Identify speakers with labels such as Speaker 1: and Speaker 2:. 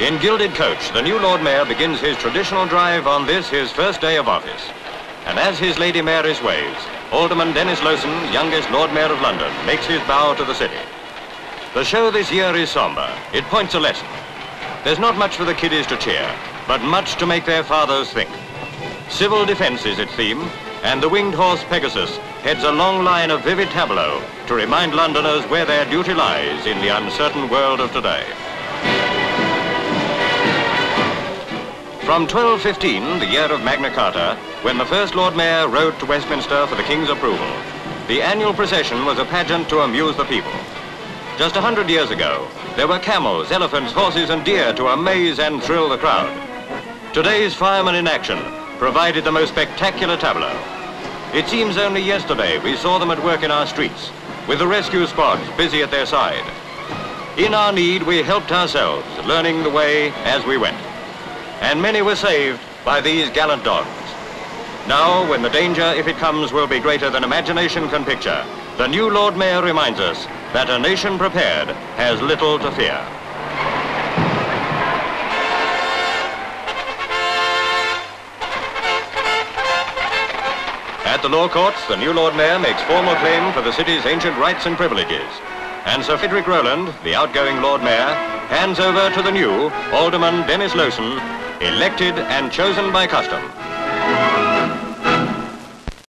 Speaker 1: In gilded coach, the new Lord Mayor begins his traditional drive on this, his first day of office. And as his Lady Mayoress waves, Alderman Denys Lowson, youngest Lord Mayor of London, makes his bow to the city. The show this year is somber. It points a lesson. There's not much for the kiddies to cheer, but much to make their fathers think. Civil defense is its theme, and the winged horse Pegasus heads a long line of vivid tableau to remind Londoners where their duty lies in the uncertain world of today. From 1215, the year of Magna Carta, when the first Lord Mayor rode to Westminster for the King's approval, the annual procession was a pageant to amuse the people. Just a hundred years ago, there were camels, elephants, horses and deer to amaze and thrill the crowd. Today's firemen in action provided the most spectacular tableau. It seems only yesterday we saw them at work in our streets, with the rescue squads busy at their side. In our need, we helped ourselves, learning the way as we went and many were saved by these gallant dogs. Now, when the danger, if it comes, will be greater than imagination can picture, the new Lord Mayor reminds us that a nation prepared has little to fear. At the law courts, the new Lord Mayor makes formal claim for the city's ancient rights and privileges. And Sir Frederick Rowland, the outgoing Lord Mayor, hands over to the new Alderman Denys Lowson elected and chosen by custom.